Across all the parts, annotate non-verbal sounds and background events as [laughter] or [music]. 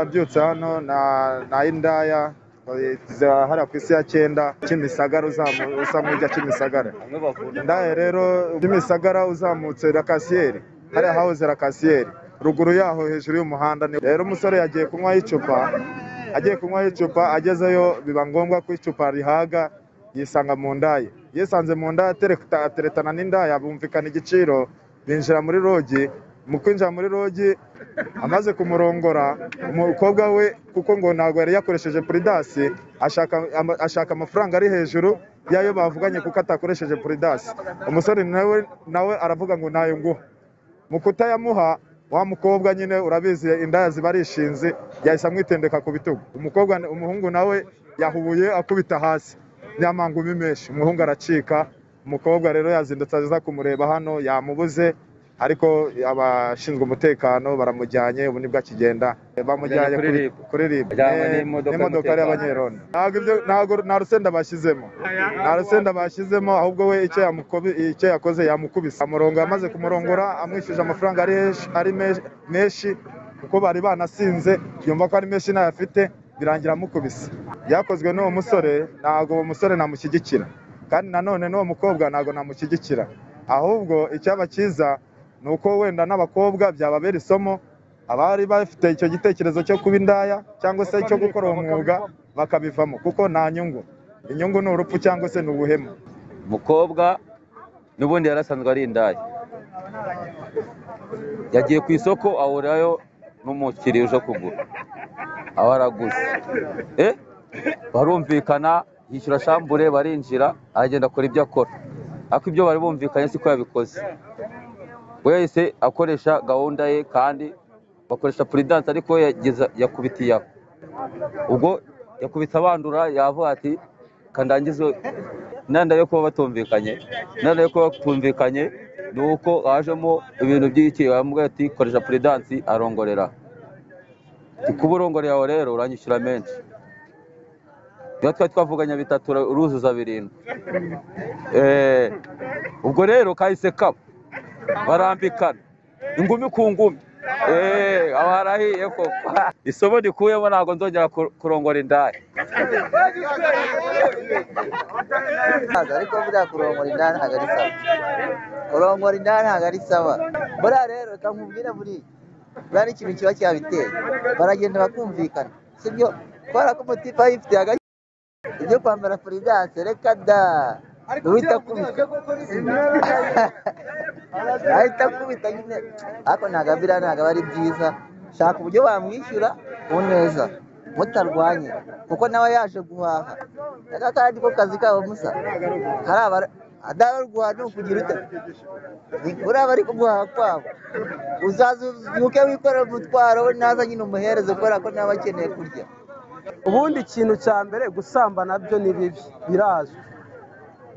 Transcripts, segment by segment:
abyutse hano na indaya hariya ku isi ya cyenda kimisagara usa nk'ujya kimisagara indaya rero kimisagara uzamutse rakasiyeri hariya hahoze rakasiyeri ruguru yaho hejuru y'umuhanda rero umusore yagiye kunywaho icupa agiye kunywaho icupa agezeyo biba ngombwa ko icupa rihaga yisanga mu ndaya yisanze mu ndaya ateretana n'indaya bumvikana igiciro binjira muri rogi. Mu kwinjira muri rogi amaze kumurongora umukobwa we kuko ngo ntabwo yari yakoresheje puridasi ashaka amafaranga ari hejuru y'ayo bavuganye kuko atakoresheje puridasi umusore nawe nawe aravuga ngo ntayo nguha. Mu kutayamuha wa mukobwa nyine urabizi indaya ziba ari ishinzi yahise amwitendeka ku bitugu. Umukobwa umuhungu nawe yahubuye akubita hasi. Nyamangumi menshi umuhungu aracika umukobwa rero yazindutse aza kumureba hano yamubuze ariko abashinzwe umutekano baramujyanye ubu ni bwo akigenda bamujyanye kuri ribu n'imodoka y'abanyerondo ntabwo nta rusenda bashyizemo. Nta rusenda bashyizemo ahubwo we icyo yakoze yamukubise. Amurongo yamaze kumurongora amwishyuje amafaranga ari menshi kuko bari banasinze. Yumva ko ari menshi na yo afite birangira amukubise. Byakozwe n'uwo musore ntabwo uwo musore namushyigikira. Kandi nanone n'uwo mukobwa ntabwo namushyigikira. Ahubwo icyaba cyiza ni uko wenda n'abakobwa byababera isomo abari bafite icyo gitekerezo cyo kuba indaya cyangwa se cyo gukora uwo mwuga bakabivamo kuko nta nyungu. Inyungu ni urupfu cyangwa se ni ubuhemu. Umukobwa n'ubundi yari asanzwe ari indaya. Yagiye ku isoko ahurirayo n'umukiriya uje kugura. Aho araguze. Barumvikana yishyura shambure barinjira aragenda akora ibyo akora. Ariko ibyo bari bumvikanye siko yabikoze. Wese akoresha gahunda ye kandi bakoresha puridanse ariko yakubitiye aho. Ubwo yakubita abandura yavuga ati kandangize intanda yo kuba batumvikanye. Intanda yo kuba batumvikanye ni uko hajemo ibintu by'iki bamubwira ati koresha puridansi arongorera. Kuba urongorera aho rero uranyishyura menshi. Iyo twari twavuganya bitatu uruzuza birindwi. Ubwo rero kahise kaba barambikana ingumi ku ngumi. Aho harahiye koko. [laughs] Isomo rikuyemo ntabwo nzongera kurongora indaya. Ariko buriya kurongora indaya ntabwo ari sawa. Kurongora indaya ntabwo ari sawa. Buriya rero reka nkubwire buriya buriya ni ikintu kiba cyabiteye baragenda bakumvikana. Sibyo? Kubera ko umutipa yifitiye agaciro. Ibyo kwambara puridanse reka da. Uhita akubita [laughs] ahita akubita nyine. Ariko ntabwo biriya ntabwo aba ari byiza. Shaka uburyo wamwishyura ku neza. Mutarwanye. Kuko nawe yaje guhaha. Aka kandi ko kazi kabo musa. Kari adaba guhaha ni ukugira ute? Buriya bari kuguhaha kwabo. Uzaza ubyuke wikorera umutwaro we naza nyine umuhereze kubera ko nawe akeneye kurya. Ubundi ikintu cya mbere gusamba na byo ni bibi. Birazwi.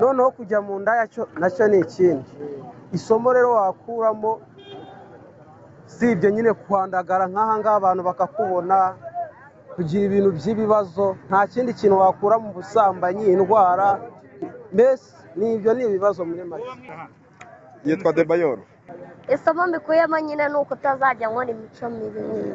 Noneho kujya mu nda na cyo ni ikindi. isomo rero wakuramo si ibyo nyine kuhandagara nk'aha ngaha abantu bakakubona kugira ibintu by'ibibazo nta kindi kintu wakura mu busambanyi indwara mbese ni ibyo ni ibibazo muri make. Yitwa debayoro isomo mbikuyemo nyine ni uko utazajya nkora imico mibi nk'iyi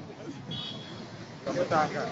Então, como botar, cara.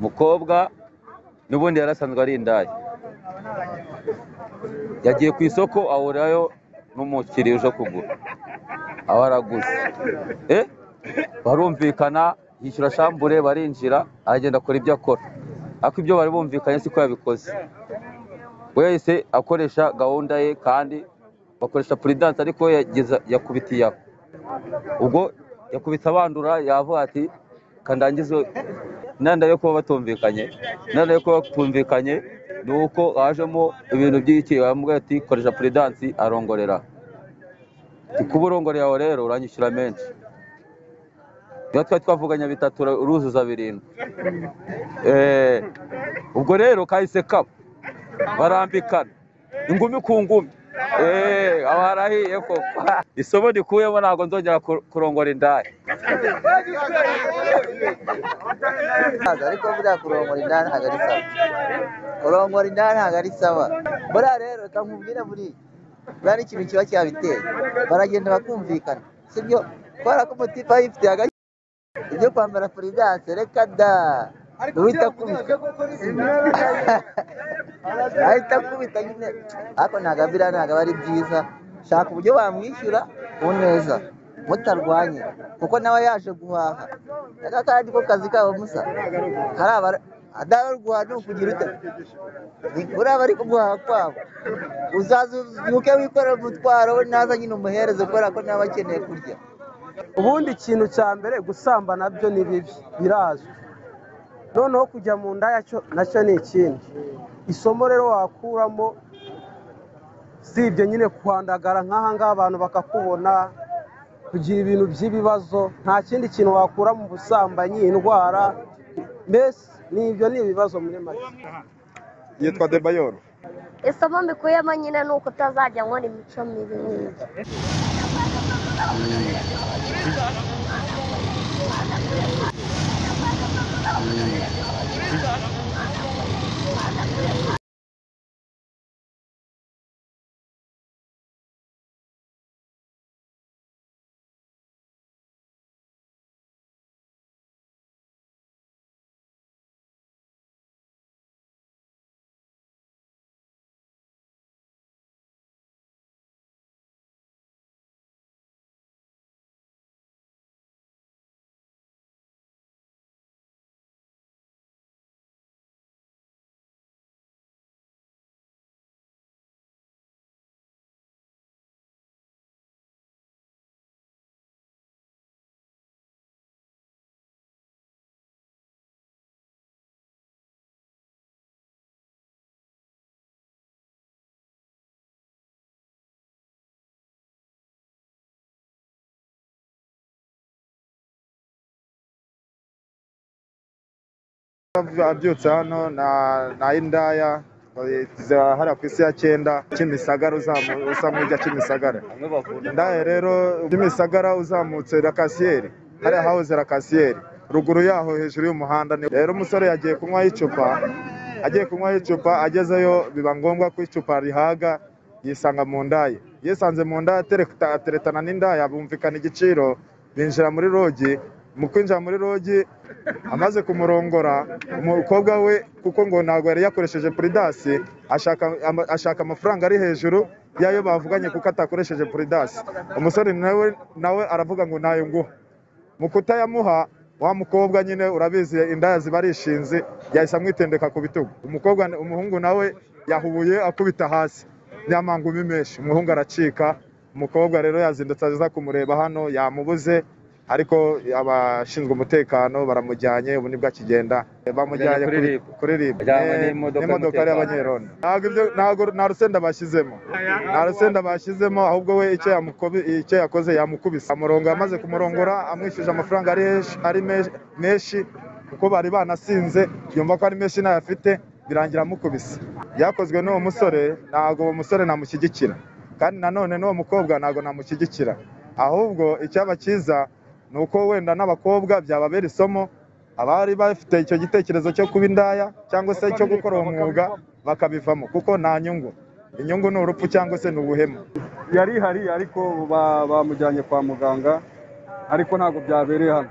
Umukobwa n'ubundi yari asanzwe ari indaya. Yagiye ku isoko ahurirayo n'umukiriya uje kugura. Aba araguze. Eh? Barumvikana yishyura shambure barinjira aragenda akora ibyo akora. Ariko ibyo bari bumvikanye siko yabikoze. We yahise akoresha gahunda ye kandi bakoresha puridanse ariko we yakubitiye aho. Ubwo yakubise abandura yavuga ati kandangize intandaro yo kuba batumvikanye. Intandaro yo kuba batumvikanye ni uko hajemo ibintu by'iki bamubwira ati koresha puridansi arongorera. Kuba urongorera aho rero uranyishyura menshi. Niba twari twavuganya bitatu uruzuza birindwi. Eh, ubwo rero kahise kaba barambikana. Ingumi ku ngumi. Eh, aho harahiye koko isomo ndikuyemo ntabwo nzongera ku- kurongora indaya ariko buriya kurongora inda ntabwo ari sawa. Kurongora inda ntabwo ari sawa. Buriya rero reka nkubwire buriya buriya ni ikintu kiba cyabiteye. Baragenda bakumvikana sibyo? Kubera ko umutipa yifitiye ibyo kwambara puridanse reka da. Uhita akubita ahita akubita nyine ariko ntabwo biriya ntabwo aba ari byiza shaka uburyo bamwishyura ku neza mutarwanye kuko nawe yaje guhaha aka kandi ko kazi kabo musa karaba adaba guhaha ni ukugira ute Ni- buriya bari kuguhaha kwabo uzaza ubyuke wikorera umutwaro we naza nyine umuhereze kubera ko nawe akeneye kurya ubundi ikintu cya mbere gusamba na byo ni bibi birazwi noneho kujya mu cyo na cyo ni ikindi. Isomo rero wakuramo si ibyo nyine kuhandagara nk'aha ngaha abantu bakakubona kugira ibintu by'ibibazo. Nta kindi kintu wakura mu busambanyi indwara. Mbese ni ibyo ni ibibazo muri make. Yitwa debayoro isomo mbikuyemo nyine ni uko utazajya nkora imico mibi nk'iyi Abyutse hano na indaya ziba hariya ku isi ya cyenda kimisagara usa nk'ujya kimisagara. Indaya rero kimisagara uzamutse rakasiyeri hariya hahoze rakasiyeri ruguru yaho hejuru y'umuhanda rero umusore yagiye kunywaho icupa agiye kunywaho icupa agezeyo biba ngombwa ko icupa rihaga yisanga mu ndaya yisanze mu ndaya atereta- ateretana n'indaya bumvikana igiciro binjira muri rogi. Mu kwinjira muri rogi amaze kumurongora umukobwa we kuko ngo ntabwo yari yakoresheje puridasi ashaka ama- ashaka amafaranga ari hejuru y'ayo bavuganye kuko atakoresheje puridasi umusore nawe nawe aravuga ngo ntayo nguha. Mu kutayamuha wa mukobwa nyine urabizi indaya ziba ari ishinzi yahise amwitendeka ku bitugu. Umukobwa umuhungu nawe yahubuye akubita hasi. Nyamangumi menshi. Umuhungu aracika. Umukobwa rero yazindutse aza kumureba hano yamubuze ariko abashinzwe umutekano baramujyanye ubu ni bwo akigenda bamujyanye kuri kuri- RIB. kuri RIB. Ajyanwe Eh, n'imodoka y'abanyerondo ntabwo ibyo ntabwo nta rusenda bashyizemo. Nta rusenda bashyizemo ahubwo we icyo yakoze yamukubise. Amurongo yamaze kumurongora amwishyuje amafaranga ari menshi kuko bari banasinze yumva ko ari menshi na yo afite birangira amukubise. Byakozwe n'uwo musore ntabwo uwo musore namushyigikira. Kandi nanone n'uwo mukobwa ntabwo namushyigikira. Ahubwo icyaba cyiza ni uko wenda n'abakobwa byababera isomo abari bafite icyo gitekerezo cyo kuba indaya cyangwa se cyo gukora uwo mwuga bakabivamo kuko nta nyungu. Inyungu ni urupfu cyangwa se ni ubuhemu. Yari ihari ariko ba- bamujyanye kwa muganga ariko ntabwo byabereye hano.